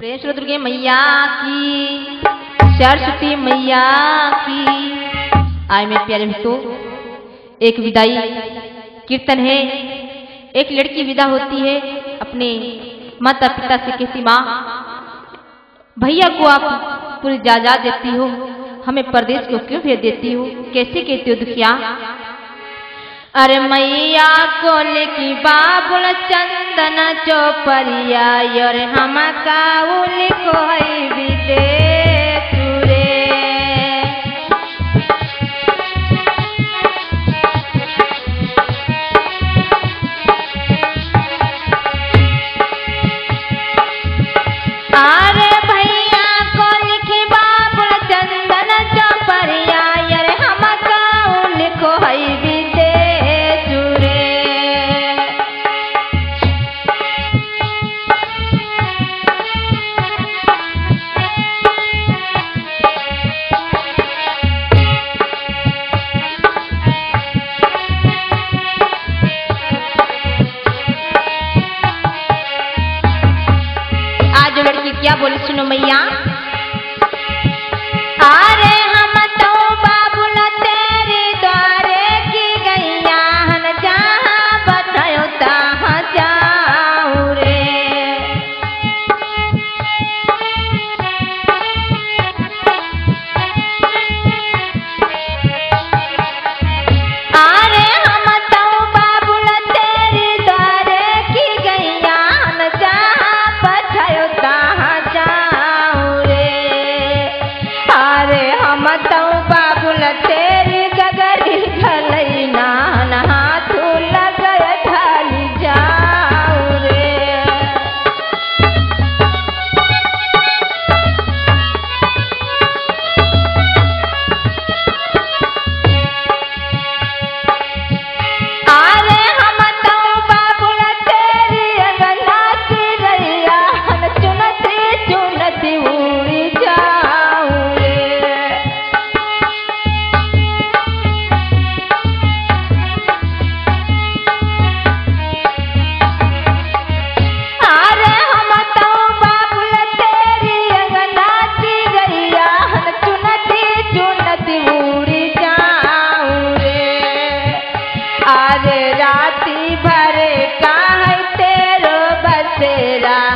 प्रेम दुर्गे मैया की, सरस्वती मैया की। आए में प्यारे भक्तों एक विदाई कीर्तन है। एक लड़की विदा होती है अपने माता पिता से कहती, माँ, भैया को आप पूरी जायदाद देती हो, हमें परदेश को क्यों भेज देती हो। कैसे कहती हो दुखिया? अरे मैया को लेकी बाबुल चंदन चौपरिया और हम काउल को विदे तुरे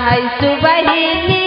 Hai Subahini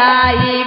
Daí